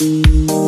you